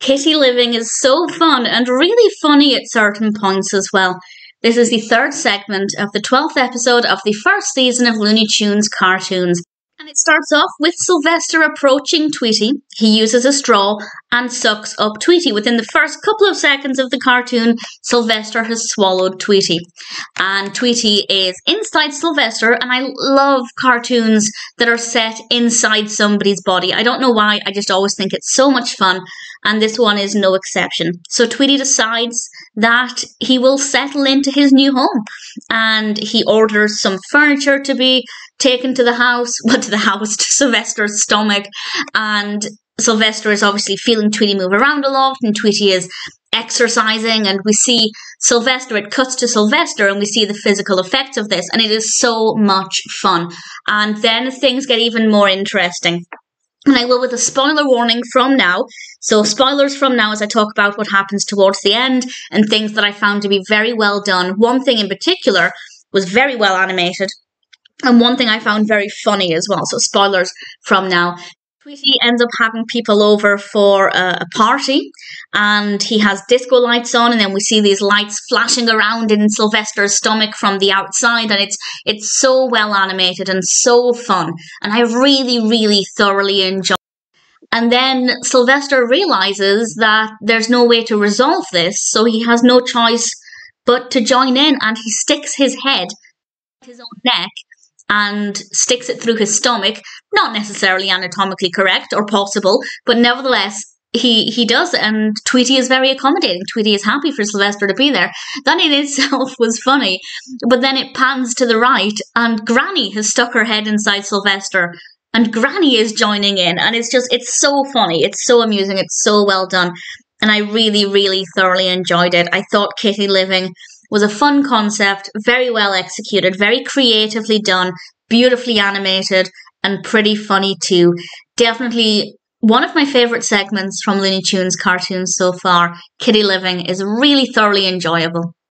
Kitty Livin' is so fun and really funny at certain points as well. This is the third segment of the 12th episode of the first season of Looney Tunes cartoons. And it starts off with Sylvester approaching Tweety. He uses a straw and sucks up Tweety. Within the first couple of seconds of the cartoon, Sylvester has swallowed Tweety. And Tweety is inside Sylvester, and I love cartoons that are set inside somebody's body. I don't know why, I just always think it's so much fun, and this one is no exception. So Tweety decides that he will settle into his new home, and he orders some furniture to be taken to the house, well, to the house, to Sylvester's stomach, and Sylvester is obviously feeling Tweety move around a lot, and Tweety is exercising, and we see Sylvester, it cuts to Sylvester, and we see the physical effects of this, and it is so much fun. And then things get even more interesting. And I will with a spoiler warning from now. So, spoilers from now as I talk about what happens towards the end and things that I found to be very well done. One thing in particular was very well animated, and one thing I found very funny as well. So, spoilers from now. Tweety ends up having people over for a, a, party and he has disco lights on and then we see these lights flashing around in Sylvester's stomach from the outside and it's it's so well animated and so fun and I really really thoroughly enjoy and then Sylvester realizes that there's no way to resolve this so he has no choice but to join in and he sticks his head his own neck and sticks it through his stomach. Not necessarily anatomically correct or possible, but nevertheless, he he does and Tweety is very accommodating. Tweety is happy for Sylvester to be there. That in itself was funny. But then it pans to the right and Granny has stuck her head inside Sylvester and Granny is joining in and it's just it's so funny. It's so amusing. It's so well done. And I really, really thoroughly enjoyed it. I thought Kitty Livin' was a fun concept, very well executed, very creatively done, beautifully animated, and pretty funny too. Definitely one of my favourite segments from Looney Tunes cartoons so far, Kitty Livin', is really thoroughly enjoyable.